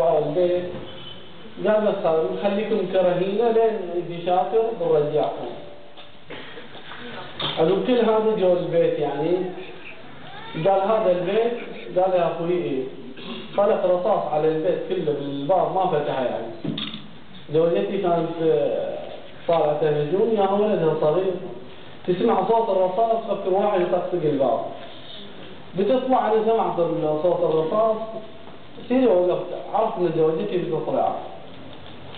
قال بس نخليكم كرهينة لين يجي شاكر ونرجعكم قالوا كل هذا جو البيت يعني قال هذا البيت قال يا أخوي إيه طلق رصاص على البيت كله بالباب ما فتحه يعني زوجتي كانت آه، طالعة تلفزيون يا ولدها صغير تسمع صوت الرصاص فكر واحد يطقطق الباب بتطلع أنا سمعت صوت الرصاص سيري وقفت عرفت إن زوجتي بتطلع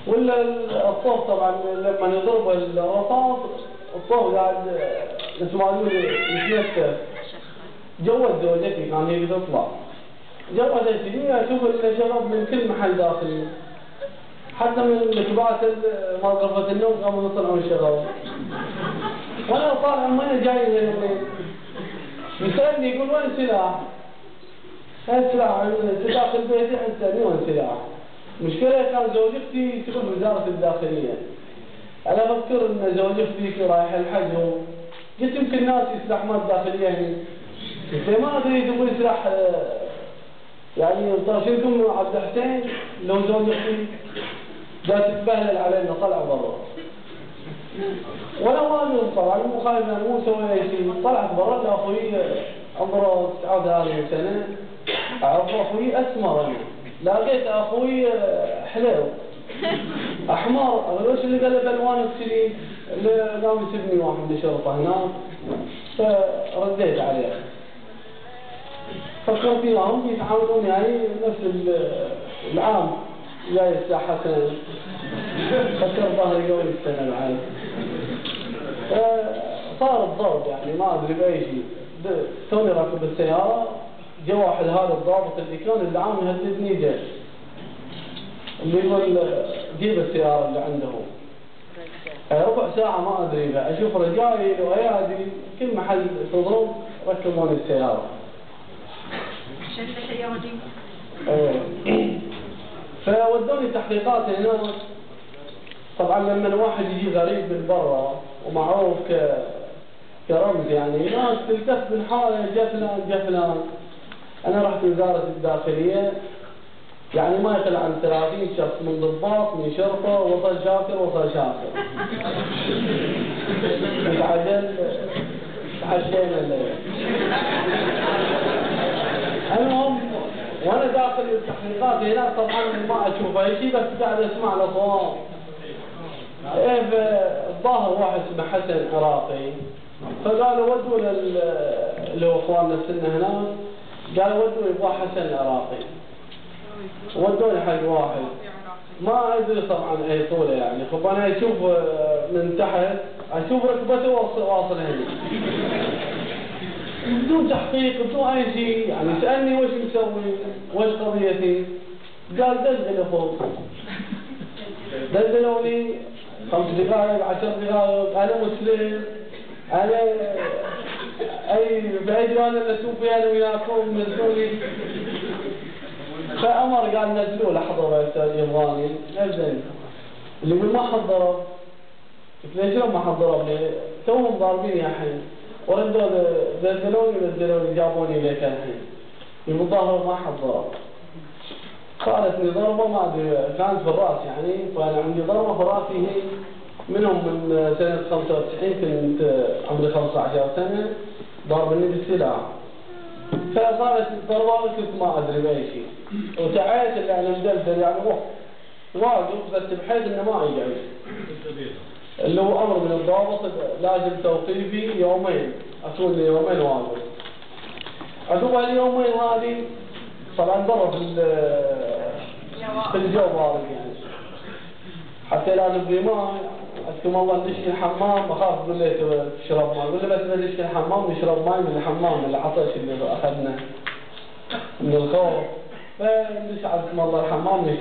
ولا الصوت طبعا لما يضرب الرصاص الصوت قاعد ما يقول يتنفس. جوز زوجتي كان هي بتطلع جوزتني أشوف الشباب من كل محل داخلي. حتى من مكبات مال غرفة النوم قاموا يطلعون الشباب. وأنا طالع ما جاي من يسألني يقول وين سلاح؟ سلاح داخل بيتي عند وين سلاح؟ مشكلة كان زوجتي تشتغل بوزارة الداخلية. أنا أذكر أن زوجتي رايح الحج قلت يمكن ناس يسلح مال الداخلية هنا قلت ما أدري تبغى يسلح يعني طاشركم عبد الحسين لو زوجتي جات تتبهلل علينا طلع برا. ولا ما طبعا مو خايف مو أي شيء. طلعت برا أخوي عمره 39 سنة. اعرف أخوي اسمر أنا لقيت أخوي حلو أحمر. وش اللي قلب ألوان كذي قام يسبني واحد من الشرطه هناك فرديت عليه. فكرت فيهم يتعاملون يعني نفس العام. جاي الساعة حسن فكر ظهري قوي السنة العام صار الضرب يعني ما أدري بأي شيء. توني راكب السيارة. جا واحد هذا الضابط اللي كان اللي عام يهددني جاي اللي يقول جيب السيارة اللي عنده. ربع ساعة ما أدري بقى أشوف رجالي وايادي كل محل تضرب ركبوني السيارة. إيه. فودوني تحقيقات هنا. طبعا لما الواحد يجي غريب من برا ومعروف ك كرمز يعني ناس تلتف من حاله جا فلان جا فلان أنا رحت وزارة الداخلية يعني ما يقل عن 30 شخص من ضباط من شرطة وصل شاكر وصل شاكر. بعدين تعشينا الليل المهم وأنا داخل التحقيقات هناك طبعا ما أشوف أي شيء بس قاعد أسمع الأصوات. إيه الظاهر واحد اسمه حسن عراقي. فقالوا ودوا اللي هو اخواننا السنة هناك. قالوا ودوا يبغى حسن العراقي. ودوني حق واحد. ما أدري طبعا اي طوله يعني. خب أنا أشوف من تحت أشوف ركبته واصل هنا. بدون تحقيق بدون أي شيء. يعني سألني وش مسوي وش قضيتي. قال دلدل فوق. دلدلوا لي خمس دقائق عشر دقائق أنا مسلم. أنا باي أنا اللي أسوي أنا وياكم نزلوني فامر قال نزلوا لحظة يا أستاذ يبغاني. نزل اللي يقول ما ضرب. قلت ليش ما حد ضربني توهم ضاربيني الحين وردوا زلزلوني نزلوني جابوني ليك الحين. المظاهر ما حد ضرب. قالتني ضربة ما أدري كانت في الراس يعني. فأنا عندي ضربة في رأسي هي. منهم من سنة 95 كنت عمري 15 سنة. ضربني بالسلاح فصارت ضربه كنت ما ادري باي شيء وسعيت اللي أنا مدلدل يعني واقف بس بحيث انه ما يقعد اللي هو أمر من الضابط لازم توقيفي يومين اكون يومين واقف عقب اليومين هذه طبعا برا في الجو بارد يعني حتى لازم في ماء اذكر والله الحمام بخاف أقول له تشرب ماء. أقول له بس ندش الحمام نشرب ماء من الحمام العطش اللي أخذنا من الخوف. فندش على الله الحمام؟